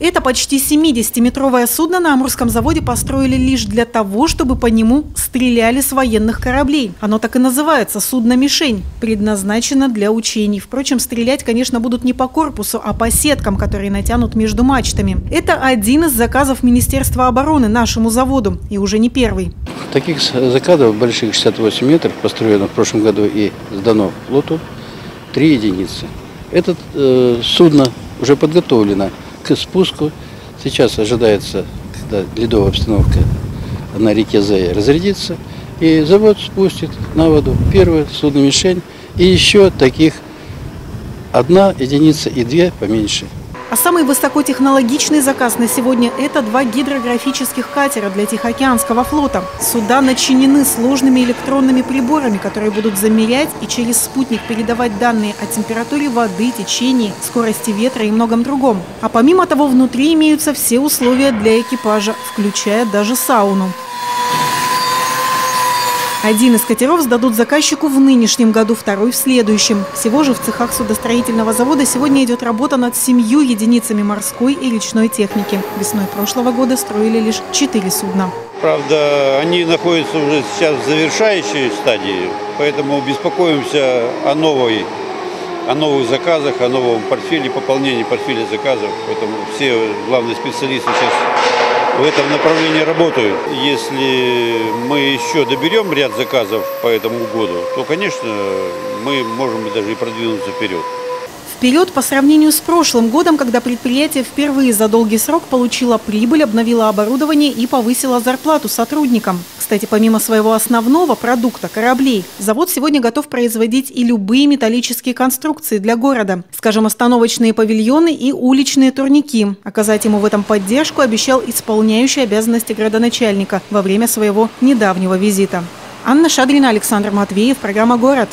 Это почти 70-метровое судно на Амурском заводе построили лишь для того, чтобы по нему стреляли с военных кораблей. Оно так и называется – судно-мишень, предназначено для учений. Впрочем, стрелять, конечно, будут не по корпусу, а по сеткам, которые натянут между мачтами. Это один из заказов Министерства обороны нашему заводу, и уже не первый. Таких заказов больших 68 метров построено в прошлом году и сдано флоту три единицы. Это э, судно уже подготовлено к спуску. Сейчас ожидается, когда ледовая обстановка на реке Зая разрядится, и завод спустит на воду первое судно-мишень, и еще таких одна единица и две поменьше. А самый высокотехнологичный заказ на сегодня – это два гидрографических катера для Тихоокеанского флота. Суда начинены сложными электронными приборами, которые будут замерять и через спутник передавать данные о температуре воды, течении, скорости ветра и многом другом. А помимо того, внутри имеются все условия для экипажа, включая даже сауну. Один из катеров сдадут заказчику в нынешнем году, второй в следующем. Всего же в цехах судостроительного завода сегодня идет работа над семью единицами морской и речной техники. Весной прошлого года строили лишь четыре судна. Правда, они находятся уже сейчас в завершающей стадии, поэтому беспокоимся о новой о новых заказах, о новом портфеле, пополнении портфеля заказов. Поэтому все главные специалисты сейчас в этом направлении работают. Если мы еще доберем ряд заказов по этому году, то, конечно, мы можем даже и продвинуться вперед. Вперед по сравнению с прошлым годом, когда предприятие впервые за долгий срок получило прибыль, обновило оборудование и повысило зарплату сотрудникам. Кстати, помимо своего основного продукта – кораблей, завод сегодня готов производить и любые металлические конструкции для города. Скажем, остановочные павильоны и уличные турники. Оказать ему в этом поддержку обещал исполняющий обязанности градоначальника во время своего недавнего визита. Анна Шадрина, Александр Матвеев, программа «Город».